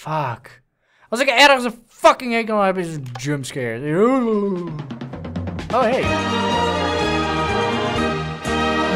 Fuck. Als ik ergens een fucking hekel aan heb, is het jumpscare. Oh, hey.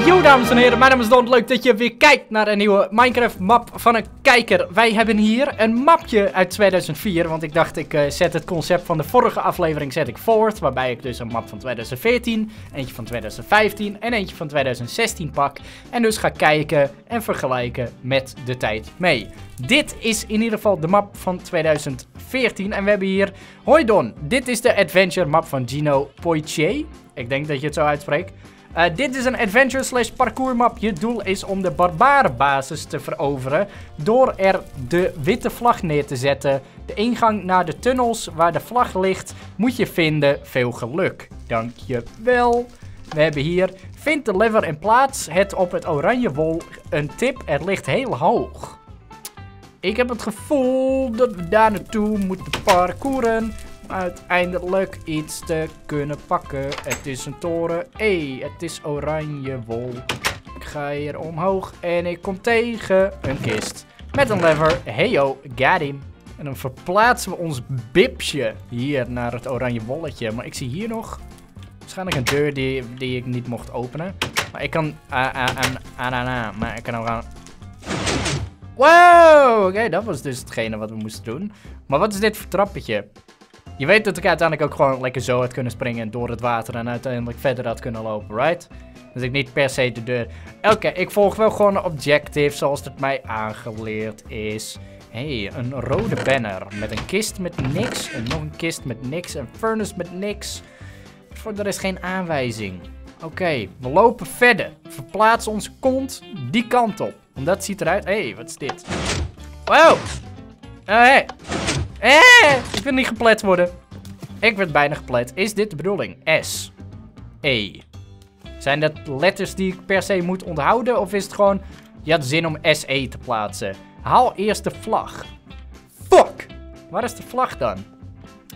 Yo, dames en heren, mijn naam is Don. Leuk dat je weer kijkt naar een nieuwe Minecraft map van een kijker. Wij hebben hier een mapje uit 2004, want ik dacht ik uh, zet het concept van de vorige aflevering zet ik voort. Waarbij ik dus een map van 2014, eentje van 2015 en eentje van 2016 pak. En dus ga kijken en vergelijken met de tijd mee. Dit is in ieder geval de map van 2014 en we hebben hier... Hoi Don, dit is de adventure map van Gino Poitier. Ik denk dat je het zo uitspreekt. Uh, dit is een adventure slash parkour map. Je doel is om de barbarenbasis te veroveren door er de witte vlag neer te zetten. De ingang naar de tunnels waar de vlag ligt moet je vinden. Veel geluk. Dankjewel. We hebben hier, vind de lever in plaats. Het op het oranje wol. Een tip, het ligt heel hoog. Ik heb het gevoel dat we daar naartoe moeten parkouren uiteindelijk iets te kunnen pakken. Het is een toren. Hé, hey, het is oranje wol. Ik ga hier omhoog en ik kom tegen een kist. Met een lever. Hey yo, got him. En dan verplaatsen we ons bipsje hier naar het oranje wolletje. Maar ik zie hier nog waarschijnlijk een deur die, die ik niet mocht openen. Maar ik kan... Ah, maar ik kan ook gaan... Wow, oké, dat was dus hetgene wat we moesten doen. Maar wat is dit voor trappetje? Je weet dat ik uiteindelijk ook gewoon lekker zo had kunnen springen door het water en uiteindelijk verder had kunnen lopen, right? Dus ik niet per se de deur... Oké, ik volg wel gewoon een objective zoals het mij aangeleerd is. hey, een rode banner met een kist met niks en nog een kist met niks, een furnace met niks. Voor er is geen aanwijzing. Oké, we lopen verder. Verplaats onze kont die kant op. Want dat ziet eruit... Hé, hey, wat is dit? Wow! Oh, hey. Eh, ik wil niet geplet worden. Ik werd bijna geplet. Is dit de bedoeling? S. E. Zijn dat letters die ik per se moet onthouden? Of is het gewoon... Je had zin om SE te plaatsen. Haal eerst de vlag. Fuck! Waar is de vlag dan?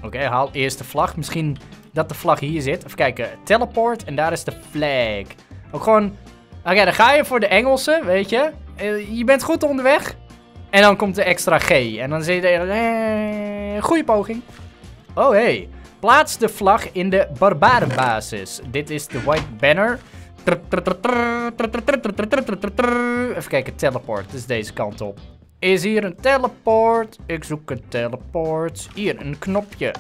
Oké, haal eerst de vlag. Misschien dat de vlag hier zit. Even kijken. Teleport en daar is de flag. Ook gewoon... Oké, dan ga je voor de Engelsen, weet je. Eh, je bent goed onderweg. En dan komt de extra G. En dan zit je... Eh, goeie poging. Oh, hey. Plaats de vlag in de barbarenbasis. Dit is de white banner. Even kijken, teleport. Dus deze kant op. Is hier een teleport? Ik zoek een teleport. Hier, een knopje.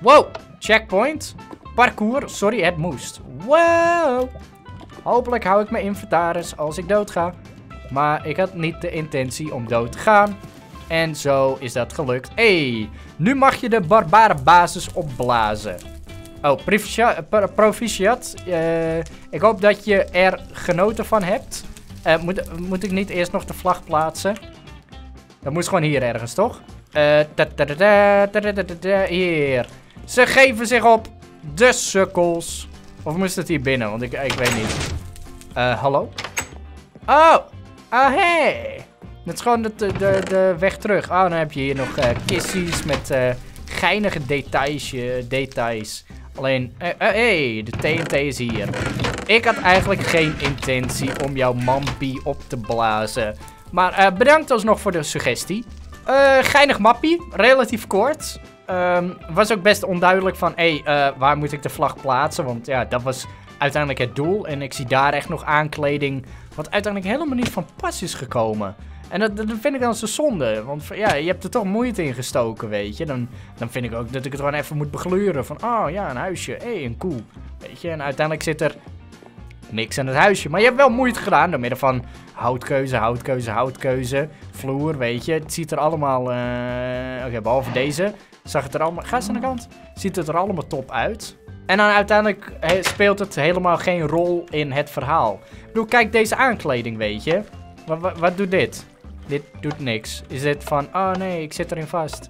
Wow, checkpoint. Parcours, sorry, het moest. Wow. Hopelijk hou ik mijn inventaris als ik dood ga. Maar ik had niet de intentie om dood te gaan. En zo is dat gelukt. hey, nu mag je de barbarenbasis opblazen. Oh, proficiat. Uh, ik hoop dat je er genoten van hebt. Uh, moet, moet ik niet eerst nog de vlag plaatsen? Dat moet gewoon hier ergens, toch? Hier. Ze geven zich op. De sukkels. Of moest het hier binnen? Want ik, ik weet niet. hallo? Oh! Ah, hey! Dat is gewoon de, de, de weg terug. Oh, dan heb je hier nog uh, kissies met uh, geinige details, details. Alleen, hé, hey, de TNT is hier. Ik had eigenlijk geen intentie om jouw mampie op te blazen. Maar bedankt alsnog voor de suggestie. geinig mappie, relatief kort. Um, was ook best onduidelijk van, hé, hey, waar moet ik de vlag plaatsen? Want ja, dat was uiteindelijk het doel. En ik zie daar echt nog aankleding wat uiteindelijk helemaal niet van pas is gekomen. En dat, dat vind ik dan zo zonde. Want ja, je hebt er toch moeite in gestoken, weet je. Dan, dan vind ik ook dat ik het gewoon even moet begluren. Van, oh ja, een huisje. Hé, een koe. Weet je, en uiteindelijk zit er niks aan het huisje. Maar je hebt wel moeite gedaan door middel van houtkeuze, houtkeuze, houtkeuze. Vloer, weet je. Het ziet er allemaal... Uh... Oké, behalve deze. Zag het er allemaal... Ga aan de kant. Ziet het er allemaal top uit. En dan uiteindelijk speelt het helemaal geen rol in het verhaal. Ik bedoel, kijk deze aankleding, weet je. Wat, wat, doet dit? Dit doet niks. Is dit van, oh nee, ik zit erin vast.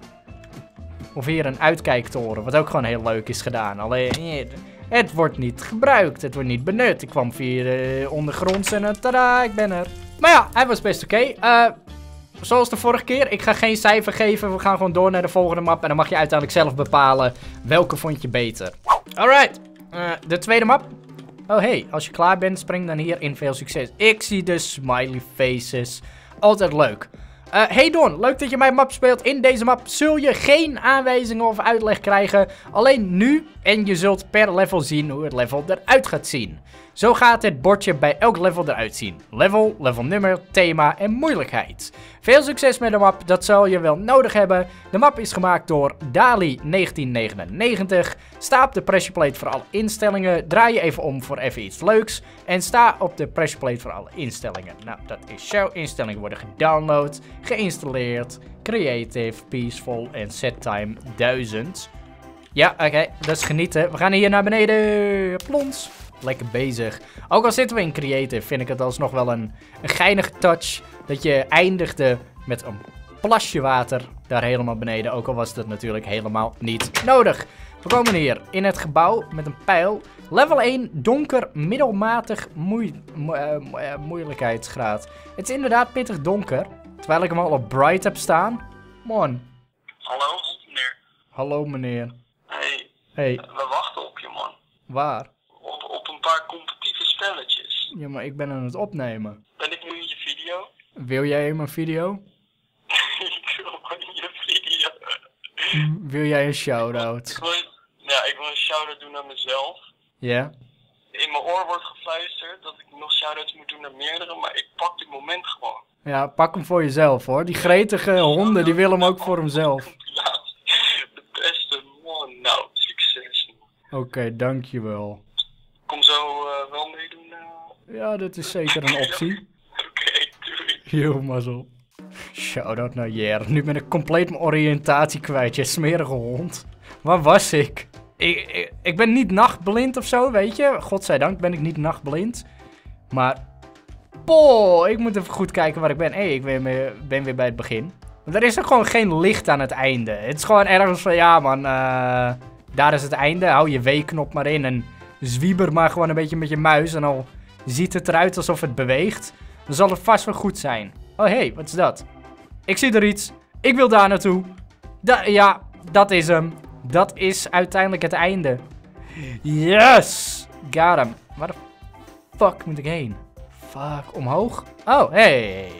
Of hier een uitkijktoren, wat ook gewoon heel leuk is gedaan. Alleen, het wordt niet gebruikt, het wordt niet benut. Ik kwam via de ondergronds en tada, ik ben er. Maar ja, hij was best oké. Uh, zoals de vorige keer, ik ga geen cijfer geven. We gaan gewoon door naar de volgende map. En dan mag je uiteindelijk zelf bepalen welke vond je beter. Alright, uh, de tweede map. Oh hey, als je klaar bent, spring dan hier in veel succes. Ik zie de smiley faces. Altijd leuk. Uh, hey Don, leuk dat je mijn map speelt. In deze map zul je geen aanwijzingen of uitleg krijgen. Alleen nu. En je zult per level zien hoe het level eruit gaat zien. Zo gaat het bordje bij elk level eruit zien. Level, levelnummer, thema en moeilijkheid. Veel succes met de map, dat zal je wel nodig hebben. De map is gemaakt door Dali 1999. Sta op de pressure plate voor alle instellingen. Draai je even om voor even iets leuks. En sta op de pressure plate voor alle instellingen. Nou, dat is show. Instellingen worden gedownload, geïnstalleerd, creative, peaceful en set time 1000. Ja, oké, dat is genieten. We gaan hier naar beneden. Plons lekker bezig. Ook al zitten we in creative, vind ik het alsnog wel een, een geinige touch. Dat je eindigde met een plasje water daar helemaal beneden. Ook al was dat natuurlijk helemaal niet nodig. We komen hier in het gebouw met een pijl. Level 1, donker, middelmatig moei uh, moeilijkheidsgraad. Het is inderdaad pittig donker. Terwijl ik hem al op bright heb staan. Man. Hallo, meneer. Hallo, meneer. Hey. Hey. We wachten op je, man. Waar? paar competitieve spelletjes. Ja, maar ik ben aan het opnemen. Ben ik nu in je video? Wil jij in mijn video? ik wil in je video. wil jij een shout-out? Ja, ik wil een shout-out doen naar mezelf. Ja? In mijn oor wordt gefluisterd dat ik nog shout-outs moet doen naar meerdere, maar ik pak dit moment gewoon. Ja, pak hem voor jezelf hoor. Die gretige honden, die willen hem ook voor hemzelf. de beste man. Nou, Oké, dankjewel kom zo uh, wel meedoen. Uh... Ja, dat is zeker een optie. Oké, okay, doei. Yo, mazzel. Shout-out naar Jer. Nu ben ik compleet mijn oriëntatie kwijt, je smerige hond. Waar was ik? Ik, ik? ik ben niet nachtblind of zo, weet je. Godzijdank ben ik niet nachtblind. Maar... Poh, ik moet even goed kijken waar ik ben. Hé, hey, ik ben, ben, weer bij het begin. Want er is er gewoon geen licht aan het einde. Het is gewoon ergens van, ja man, uh, daar is het einde. Hou je W-knop maar in en zwieber maar gewoon een beetje met je muis. En al ziet het eruit alsof het beweegt. Dan zal het vast wel goed zijn. Oh, hé, hey, wat is dat? Ik zie er iets. Ik wil daar naartoe. Ja, dat is hem. Dat is uiteindelijk het einde. Yes! Got hem. Waar de fuck moet ik heen? Fuck, omhoog? Oh, hey.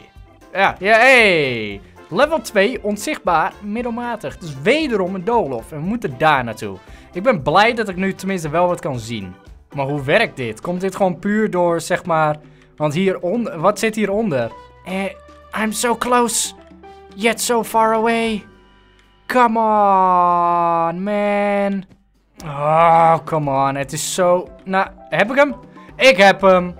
Ja, ja, hey. Level 2, onzichtbaar, middelmatig. Dus wederom een doolhof. En we moeten daar naartoe. Ik ben blij dat ik nu tenminste wel wat kan zien. Maar hoe werkt dit? Komt dit gewoon puur door, zeg maar... Want hieronder... Wat zit hieronder? Eh, I'm so close. Yet so far away. Come on, man. Oh, come on. Het is zo... Nou, heb ik hem? Ik heb hem.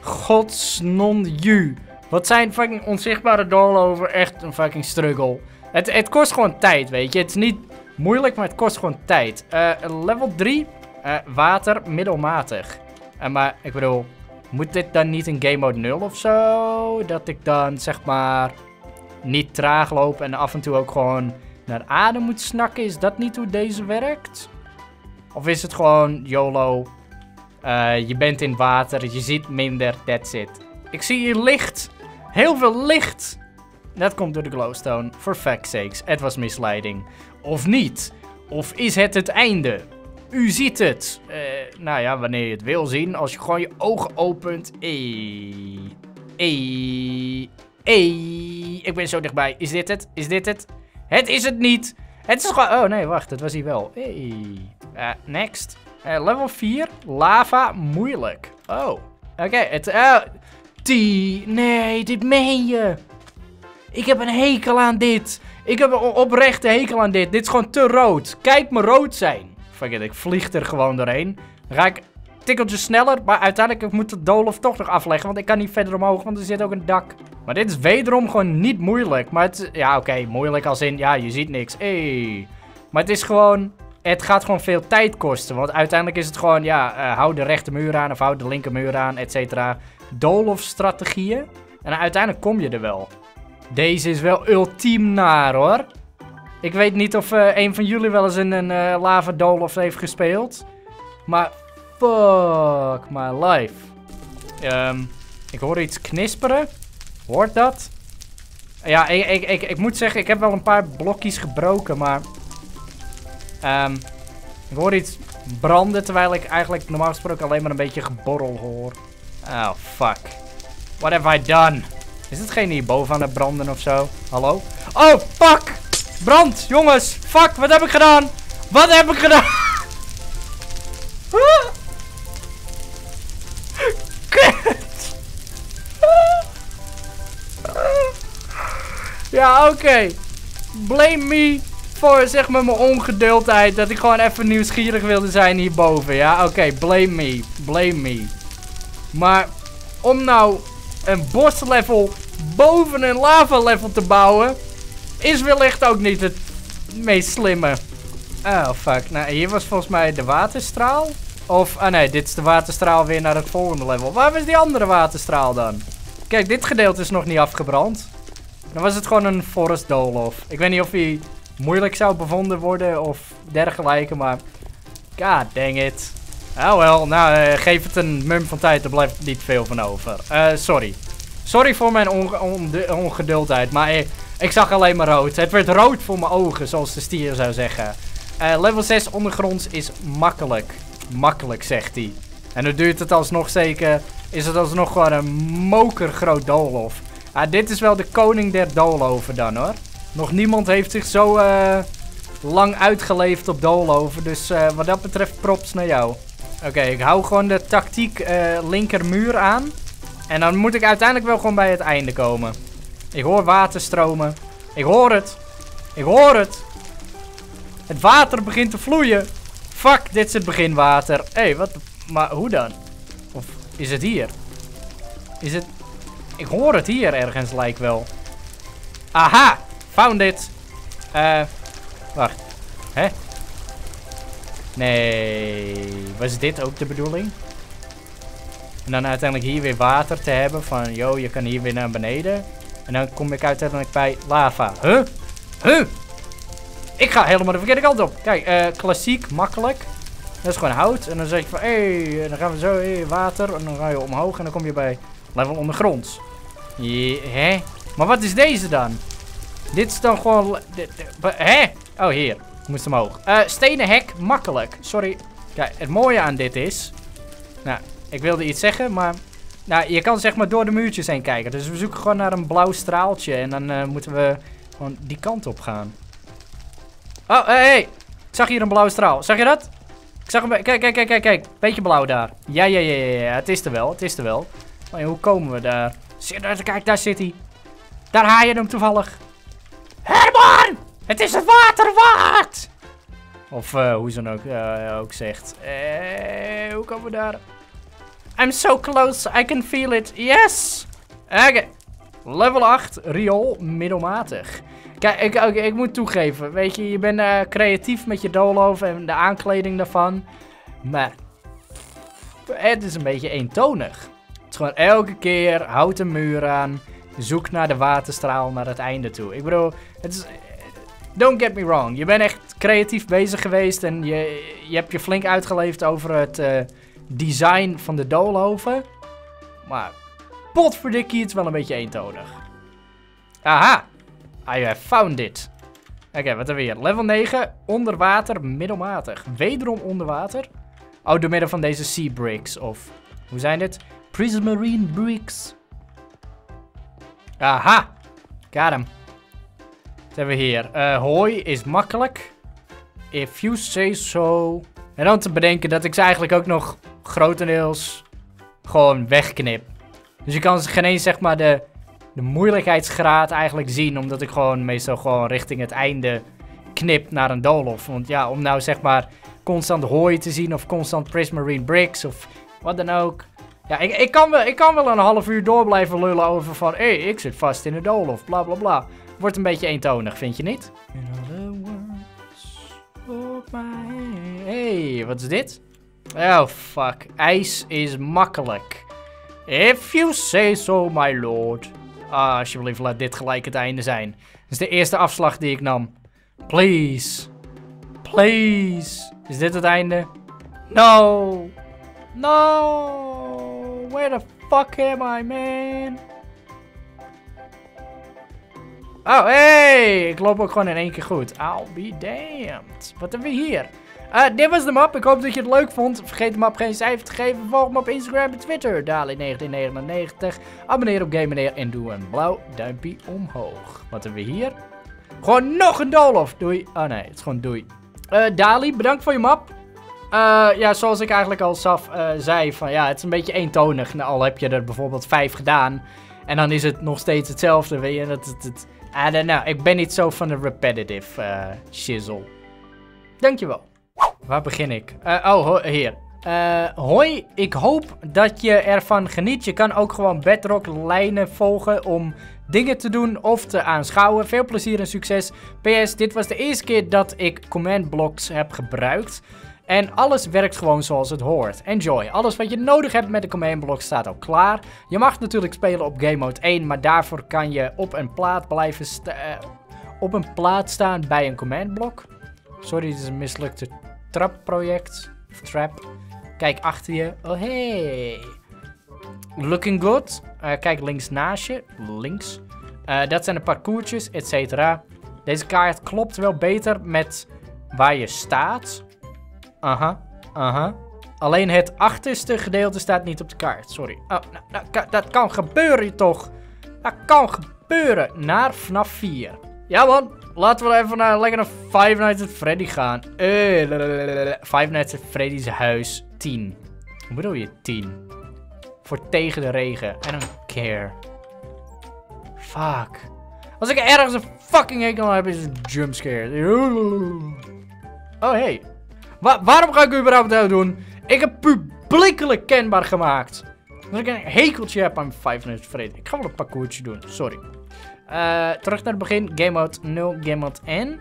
Godsnon ju. Wat zijn fucking onzichtbare doorlopen echt een fucking struggle. Het, het kost gewoon tijd, weet je. Het is niet moeilijk, maar het kost gewoon tijd. Uh, level 3, uh, eh, water, middelmatig. Uh, maar ik bedoel, moet dit dan niet in game mode 0 of zo? Dat ik dan zeg maar niet traag loop en af en toe ook gewoon naar adem moet snakken? Is dat niet hoe deze werkt? Of is het gewoon YOLO? je bent in water, je ziet minder, that's it. Ik zie hier licht. Heel veel licht. Dat komt door de glowstone. For fact's sakes, het was misleiding. Of niet? Of is het het einde? U ziet het. Uh, nou ja, wanneer je het wil zien. Als je gewoon je ogen opent. Ey. Ey. Ey. Ik ben zo dichtbij. Is dit het? Is dit het? Het is het niet. Het is gewoon... Oh nee, wacht. Het was hij wel. Hey. Uh, next. Uh, level 4. Lava. Moeilijk. Oh. Oké. het... T. Nee, dit meen je. Ik heb een hekel aan dit. Ik heb een oprechte hekel aan dit. Dit is gewoon te rood. Kijk me rood zijn. It, ik vlieg er gewoon doorheen. Dan ga ik tikkeltje sneller. Maar uiteindelijk moet de Dolof toch nog afleggen. Want ik kan niet verder omhoog, want er zit ook een dak. Maar dit is wederom gewoon niet moeilijk. Maar het Ja, oké, moeilijk als in... Ja, je ziet niks. Hey. Maar het is gewoon... Het gaat gewoon veel tijd kosten. Want uiteindelijk is het gewoon... Ja, uh, hou de rechte muur aan of hou de linker muur aan, et cetera. Dolof strategieën. En uiteindelijk kom je er wel. Deze is wel ultiem naar hoor. Ik weet niet of uh, een van jullie wel eens in een uh, lava Dolof heeft gespeeld. Maar fuck my life. Um, ik hoor iets knisperen. Hoort dat? Ja, ik, ik, ik, moet zeggen, ik heb wel een paar blokjes gebroken, maar... Um, ik hoor iets branden, terwijl ik eigenlijk normaal gesproken alleen maar een beetje geborrel hoor. Oh, fuck. What have I done? Is het geen hierboven aan het branden of zo? Hallo? Oh, fuck! Brand, jongens! Fuck, wat heb ik gedaan? Wat heb ik gedaan? Kut! Ja, oké. Blame me voor zeg maar mijn ongeduldheid. Dat ik gewoon even nieuwsgierig wilde zijn hierboven. Ja, oké. blame me. Blame me. Maar om nou een boslevel boven een lava level te bouwen. Is wellicht ook niet het meest slimme. Oh fuck. Nou hier was volgens mij de waterstraal. Of, ah nee, dit is de waterstraal weer naar het volgende level. Waar was die andere waterstraal dan? Kijk, dit gedeelte is nog niet afgebrand. Dan was het gewoon een forest doolhof. Ik weet niet of hij moeilijk zou bevonden worden of dergelijke, maar... God dang it. Oh wel, nou, uh, geef het een mum van tijd, er blijft niet veel van over. Uh, sorry. Sorry voor mijn ongeduldheid, maar uh, ik zag alleen maar rood. Het werd rood voor mijn ogen, zoals de stier zou zeggen. level 6 ondergronds is makkelijk. Makkelijk, zegt hij. En dan duurt het alsnog zeker... Is het alsnog gewoon een mokergroot doolhof. Ah, dit is wel de koning der doolhoven dan, hoor. Nog niemand heeft zich zo lang uitgeleefd op doolhoven. Dus wat dat betreft props naar jou. Oké, ik hou gewoon de tactiek uh, linkermuur aan. En dan moet ik uiteindelijk wel gewoon bij het einde komen. Ik hoor water stromen. Ik hoor het. Ik hoor het. Het water begint te vloeien. Fuck, dit is het beginwater. Hé, hey, wat? Maar hoe dan? Of is het hier? Is het... Ik hoor het hier ergens, lijkt wel. Aha! Found it. Eh... wacht. Hè? Nee, was dit ook de bedoeling? En dan uiteindelijk hier weer water te hebben van, yo, je kan hier weer naar beneden. En dan kom ik uiteindelijk bij lava. Huh? Huh? Ik ga helemaal de verkeerde kant op. Kijk, uh, klassiek, makkelijk. Dat is gewoon hout. En dan zeg je van, hé, hey, dan gaan we zo, hey, water. En dan ga je omhoog en dan kom je bij level ondergronds. Je, hè? Maar wat is deze dan? Dit is dan gewoon... Hè? Oh, hier. Moest omhoog. Uh, stenen hek, makkelijk. Sorry. Kijk, het mooie aan dit is... Nou, ik wilde iets zeggen, maar... Nou, je kan zeg maar door de muurtjes heen kijken. Dus we zoeken gewoon naar een blauw straaltje. En dan uh, moeten we gewoon die kant op gaan. Oh, hé, hey. Ik zag hier een blauwe straal. Zag je dat? Ik zag hem... Kijk, kijk, kijk, kijk, kijk. Beetje blauw daar. Ja, ja, ja, ja, ja. Het is er wel. Het is er wel. Maar hoe komen we daar? Kijk, daar zit hij. Daar haal je hem toevallig. Herman! Het is het water waard! Of uh, hoe ze dan ook, uh, ook zegt. Eh, hoe komen we daar? I'm so close, I can feel it. Yes! Oké. Level 8, riool, middelmatig. Kijk, ik, ik moet toegeven. Weet je, je bent creatief met je doolhof en de aankleding daarvan. Maar het is een beetje eentonig. Het is gewoon elke keer, houd een muur aan. Zoek naar de waterstraal naar het einde toe. Ik bedoel, het is, don't get me wrong. Je bent echt creatief bezig geweest en je, je hebt je flink uitgeleefd over het uh, design van de doolhoven. Maar potverdikkie, het is wel een beetje eentonig. Aha, I have found it. Oké, wat hebben we hier? Level 9, onder water, middelmatig. Wederom onder water. Oh, door middel van deze sea bricks of... Hoe zijn dit? Prismarine bricks. Aha, got hem. Hebben we hier? Uh, hooi is makkelijk. If you say so. En dan te bedenken dat ik ze eigenlijk ook nog grotendeels gewoon wegknip. Dus je kan geen eens zeg maar de, de moeilijkheidsgraad eigenlijk zien. Omdat ik gewoon meestal gewoon richting het einde knip naar een doolhof. Want ja, om nou zeg maar constant hooi te zien of constant prismarine bricks of wat dan ook. Ja, ik, ik, kan wel, ik kan wel een half uur door blijven lullen over van... Hé, hey, ik zit vast in een doolhof, bla bla bla. Wordt een beetje eentonig, vind je niet? Hey, wat is dit? Oh, fuck. IJs is makkelijk. If you say so, my lord. Ah, alsjeblieft, laat dit gelijk het einde zijn. Dit is de eerste afslag die ik nam. Please. Please. Is dit het einde? No. No. Where the fuck am I, man? Oh, hey! Ik loop ook gewoon in één keer goed. I'll be damned. Wat hebben we hier? Eh, dit was de map. Ik hoop dat je het leuk vond. Vergeet de map geen cijfer te geven. Volg me op Instagram en Twitter. Dali1999. Abonneer op Game en doe een blauw duimpje omhoog. Wat hebben we hier? Gewoon nog een Dolof. Doei. Oh nee, het is gewoon doei. Eh, Dali, bedankt voor je map. Eh, ja, zoals ik eigenlijk al zelf zei, van ja, het is een beetje eentonig. Nou, al heb je er bijvoorbeeld vijf gedaan. En dan is het nog steeds hetzelfde, weet je. Dat, dat, I don't know. Ik ben niet zo van de repetitive uh, shizzle. Dankjewel. Waar begin ik? oh, ho hier. hoi, ik hoop dat je ervan geniet. Je kan ook gewoon Bedrock lijnen volgen om dingen te doen of te aanschouwen. Veel plezier en succes. PS, dit was de eerste keer dat ik command blocks heb gebruikt. En alles werkt gewoon zoals het hoort. Enjoy. Alles wat je nodig hebt met de command block staat al klaar. Je mag natuurlijk spelen op game mode 1, maar daarvoor kan je op een plaat blijven uh, op een plaat staan bij een command block. Sorry, dit is een mislukte trap project. Of trap. Kijk achter je. Oh hey. Looking good. Uh, kijk links naast je. Links. Uh, dat zijn de parcoursjes, et cetera. Deze kaart klopt wel beter met waar je staat. Aha, aha. Alleen het achterste gedeelte staat niet op de kaart. Sorry. Oh, nou, nou, dat kan gebeuren toch? Dat kan gebeuren. Naar FNAF 4. Ja man, laten we even naar lekker naar Five Nights at Freddy gaan. Uh, Five Nights at Freddy's huis 10. Hoe bedoel je 10? Voor tegen de regen. I don't care. Fuck. Als ik ergens een fucking hekel heb, is het jumpscare. Oh, hey waarom ga ik überhaupt dat doen? Ik heb publiekelijk kenbaar gemaakt. Dat ik een hekeltje heb aan Five Nights Freddy. Ik ga wel een parcoursje doen, sorry. Uh, terug naar het begin. Game mode 0, game mode N.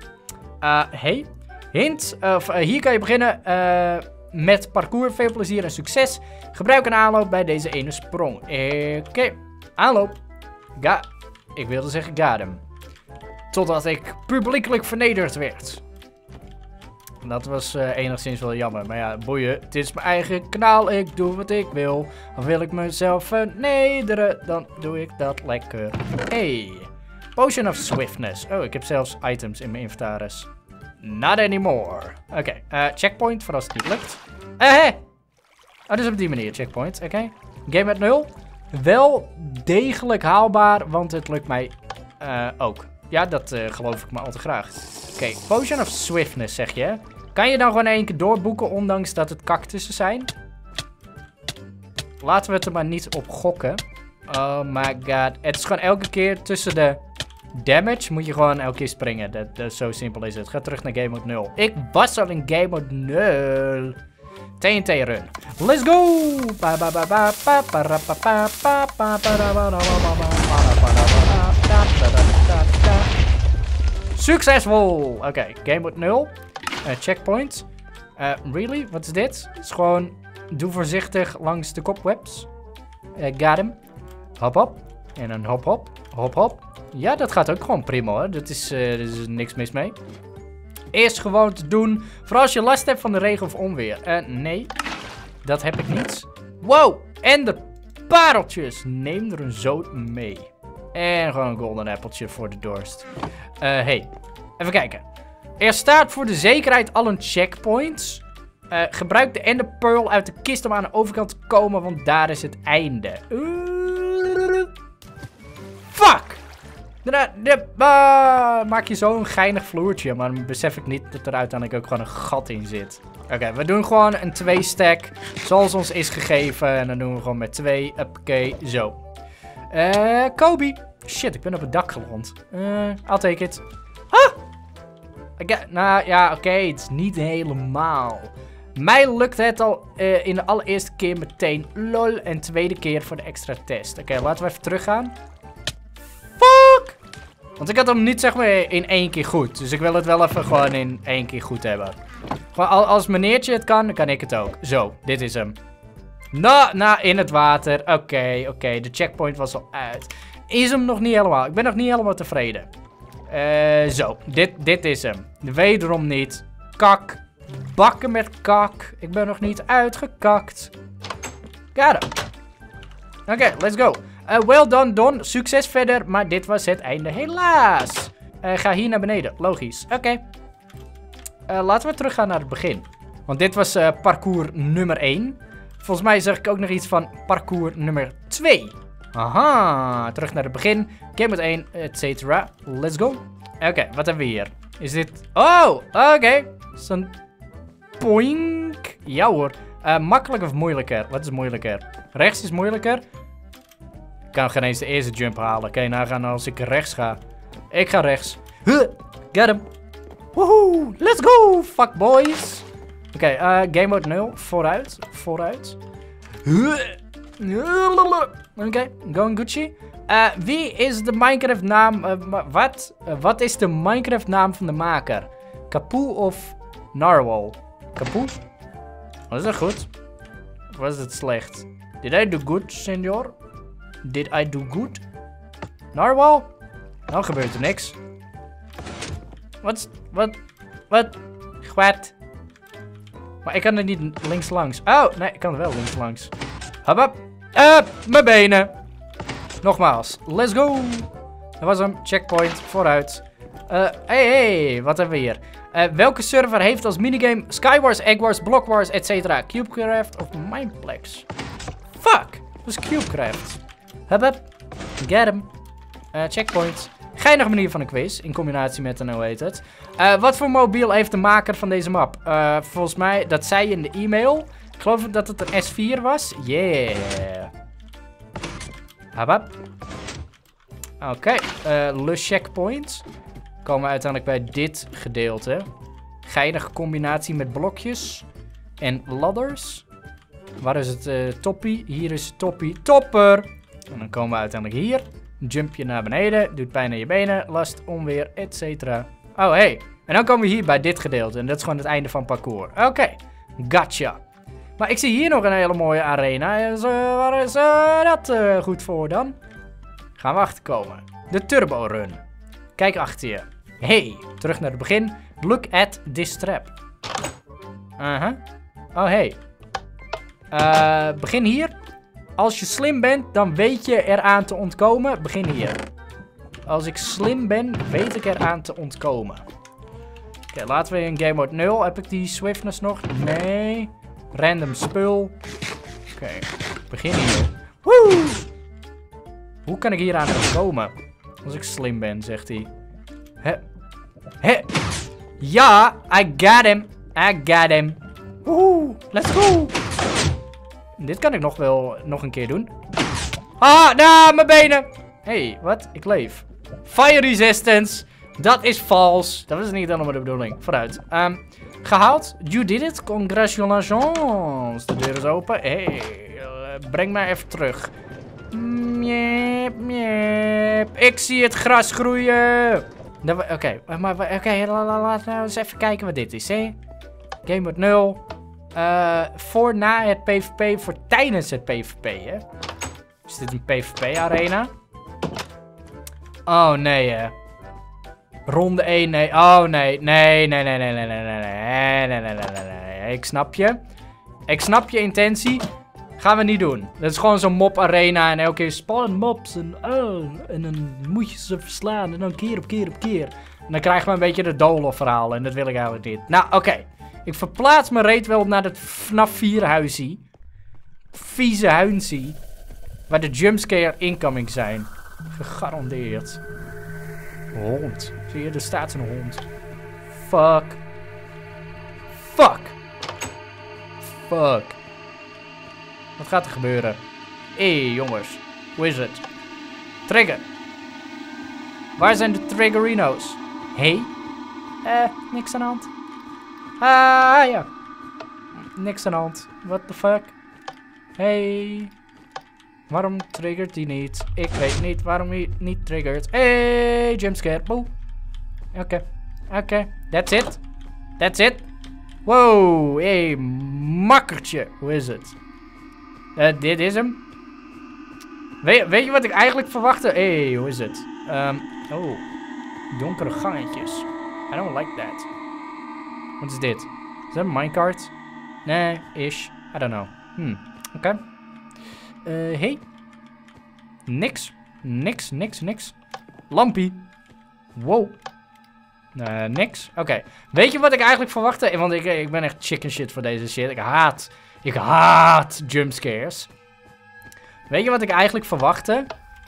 Uh, hey. Hint. Uh, hier kan je beginnen met parcours. Veel plezier en succes. Gebruik een aanloop bij deze ene sprong. Oké. Aanloop. Ga. Ik wilde zeggen ga hem. Totdat ik publiekelijk vernederd werd. Dat was uh, enigszins wel jammer. Maar ja, boeien. Het is mijn eigen kanaal. Ik doe wat ik wil. Of wil ik mezelf vernederen, dan doe ik dat lekker. Hey. Potion of Swiftness. Oh, ik heb zelfs items in mijn inventaris. Not anymore. Oké, eh, checkpoint voor als het niet lukt. Eh, uh, dus op die manier checkpoint. Oké. Game met 0. Wel degelijk haalbaar, want het lukt mij uh, ook. Ja, dat geloof ik maar al te graag. Oké. Potion of Swiftness zeg je. Kan je dan gewoon één keer doorboeken, ondanks dat het cactussen zijn? Laten we het er maar niet op gokken. Oh my god. Het is gewoon elke keer tussen de damage moet je gewoon elke keer springen. Dat, dat, zo simpel is het. Ga terug naar game mode 0. Ik was al in game mode 0. TNT run. Let's go! Succesvol! Oké, game mode 0. Uh, checkpoint. Uh, really? Wat is dit? Het is gewoon... Doe voorzichtig langs de cobwebs. Uh, got him. Hop hop. En een hop hop. Hop hop. Ja, dat gaat ook gewoon prima hoor. Dat is, er is niks mis mee. Eerst gewoon te doen. Vooral als je last hebt van de regen of onweer. nee. Dat heb ik niet. Wow. En de pareltjes. Neem er een zoot mee. En gewoon een golden appeltje voor de dorst. hey. Even kijken. Er staat voor de zekerheid al een checkpoint. Uh, gebruik de ender pearl uit de kist om aan de overkant te komen, want daar is het einde. Fuck! Uh, maak je zo'n geinig vloertje, maar dan besef ik niet dat er uiteindelijk ook gewoon een gat in zit. Oké, we doen gewoon een twee stack, zoals ons is gegeven. En dan doen we gewoon met twee. Oké, zo. Eh, Kobe. Shit, ik ben op het dak geland. Uh, I'll take it. Nou ja, oké, het is niet helemaal. Mij lukt het al uh, in de allereerste keer meteen lol. En tweede keer voor de extra test. Oké, laten we even teruggaan. Fuck! Want ik had hem niet zeg maar in één keer goed. Dus ik wil het wel even gewoon in één keer goed hebben. Gewoon als meneertje het kan, dan kan ik het ook. Zo, dit is hem. Nou, nou, in het water. Oké, oké. De checkpoint was al uit. Is hem nog niet helemaal. Ik ben nog niet helemaal tevreden. Uh, zo, dit, dit is hem. Wederom niet. Kak. Bakken met kak. Ik ben nog niet uitgekakt. Got Oké, let's go. Uh, well done, Don. Succes verder, maar dit was het einde helaas. Uh, ga hier naar beneden, logisch. Oké. laten we teruggaan naar het begin. Want dit was eh, parcours nummer 1. Volgens mij zag ik ook nog iets van parcours nummer 2. Aha, terug naar het begin. Game mode 1, et cetera. Let's go. Oké, wat hebben we hier? Is dit... Oh, oké. Zo'n... Poink. Ja hoor. Uh, makkelijk of moeilijker? Wat is moeilijker? Rechts is moeilijker. Ik kan geen eens de eerste jump halen. Oké, nou gaan als ik rechts ga. Ik ga rechts. Huh, get him. Woehoe, let's go, fuck boys. Oké, uh, game mode 0. Vooruit, vooruit. Oké, going Gucci. Uh, wie is de Minecraft naam? Uh, wat? Uh, wat is de Minecraft naam van de maker? Kapoe of Narwhal? Kapoe? Was dat goed? Of was het slecht? Did I do good, senor? Did I do good? Narwhal? Nou gebeurt er niks. Wat? Wat? Wat? Wat? Maar ik kan er niet links langs. Oh, nee, ik kan er wel links langs. Hop, hop. Up, mijn benen. Nogmaals, let's go. Dat was hem. Checkpoint, vooruit. Uh, hey, hey, wat hebben we hier? Uh, welke server heeft als minigame Skywars, Eggwars, Blockwars, etc. Cubecraft of Mineplex? Fuck, dat is Cubecraft. Hup, hup. Get him. Uh, checkpoint. Geinige manier van een quiz, in combinatie met een, hoe heet het. Uh, wat voor mobiel heeft de maker van deze map? Uh, volgens mij, dat zei je in de e-mail. Ik geloof dat het een S4 was. Yeah. Habab. Oké, okay. uh, le checkpoint. Komen we uiteindelijk bij dit gedeelte. Geinige combinatie met blokjes en ladders. Waar is het uh, toppie? Hier is het toppie. Topper! En dan komen we uiteindelijk hier. Jumpje naar beneden. Doet pijn aan je benen. Last, onweer, etc. Oh, hey. En dan komen we hier bij dit gedeelte. En dat is gewoon het einde van parcours. Oké. Gotcha. Maar ik zie hier nog een hele mooie arena. Uh, waar is uh, dat uh, goed voor dan? Gaan we achterkomen. De Turbo Run. Kijk achter je. Hey, terug naar het begin. Look at this trap. Uh -huh. Oh, hey. begin hier. Als je slim bent, dan weet je eraan te ontkomen. Begin hier. Als ik slim ben, weet ik eraan te ontkomen. Oké, laten we in game mode 0. Heb ik die swiftness nog? Nee. Random spul. Oké, begin hier. Woe! Hoe kan ik hier aan komen? Als ik slim ben, zegt hij. Hè? Hè? Ja, I got him. I got him. Woe! Let's go! Dit kan ik nog wel nog een keer doen. Ah, nou, mijn benen. hey, wat? Ik leef. Fire resistance. Dat is vals. Dat was niet helemaal de bedoeling. Vooruit. Um, gehaald. You did it. Congratulations. De deur is open. hey, uh, breng mij even terug. Miep, miep. Ik zie het gras groeien. Oké, okay, maar oké, okay, laten we eens even kijken wat dit is, hè. Game mode 0. Uh, voor na het PvP, voor tijdens het PvP, hè. Is dit een PvP-arena? Oh, nee, hè. Ronde 1, nee. Oh, nee. Nee, nee, nee, nee, nee, nee, nee, nee, nee, nee, nee. Ik snap je. Ik snap je intentie. Gaan we niet doen. Dat is gewoon zo'n mop arena en elke keer spannend mobs en oh, en dan moet je ze verslaan en dan keer op keer op keer. En dan krijgen we een beetje de dolo verhaal en dat wil ik eigenlijk niet. Nou, oké. Ik verplaats mijn reet wel naar het FNAF 4 huisie. Vieze huinsie. Waar de jumpscare incoming zijn. Gegarandeerd. Hond. Zie er staat een hond. Fuck. Fuck. Fuck. Wat gaat er gebeuren? Hé, hey, jongens. Hoe is het? Trigger. Waar zijn de triggerino's? Hé? Hey? Eh, niks aan de hand. Ah, ja. Niks aan de hand. What the fuck? Hey. Waarom triggert hij niet? Ik weet niet waarom hij niet triggert. Hey, jumpscare. Boe. Oké. Oké. That's it. That's it. Wow. Hey, makkertje. Hoe is het? Uh, dit is hem. Weet, je wat ik eigenlijk verwachtte? Hey, hoe is het? Um, oh. Donkere gangetjes. I don't like that. Wat is dit? Is dat een minecart? Nee, ish. I don't know. Hmm, oké. Okay. Uh, hey. Niks. Niks, niks, niks. Lampie. Wow. Eh, niks? Oké. Weet je wat ik eigenlijk verwachtte? Want ik, ik ben echt chicken shit voor deze shit. Ik haat, ik haat jumpscares. Weet je wat ik eigenlijk verwachtte?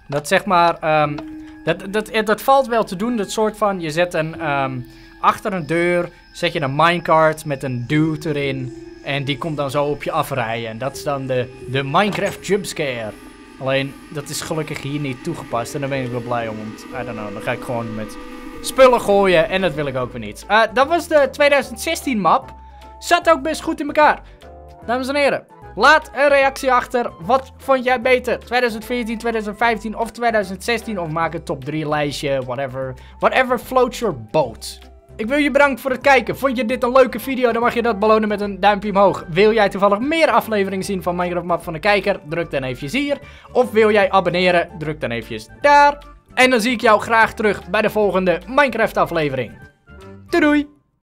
Dat zeg maar, ehm, dat, dat, dat valt wel te doen. Dat soort van, je zet een, ehm, achter een deur, zet je een minecart met een dude erin. En die komt dan zo op je afrijden. En dat is dan de, de Minecraft jumpscare. Alleen, dat is gelukkig hier niet toegepast. En daar ben ik wel blij om. Want, I don't know, dan ga ik gewoon met spullen gooien. En dat wil ik ook weer niet. Uh, dat was de 2016 map. Zat ook best goed in elkaar. Dames en heren, laat een reactie achter. Wat vond jij beter? 2014, 2015 of 2016? Of maak een top 3 lijstje, whatever. Whatever floats your boat. Ik wil je bedanken voor het kijken. Vond je dit een leuke video, dan mag je dat belonen met een duimpje omhoog. Wil jij toevallig meer afleveringen zien van Minecraft Map van de Kijker? Druk dan eventjes hier. Of wil jij abonneren? Druk dan eventjes daar. En dan zie ik jou graag terug bij de volgende Minecraft aflevering. Doei doei!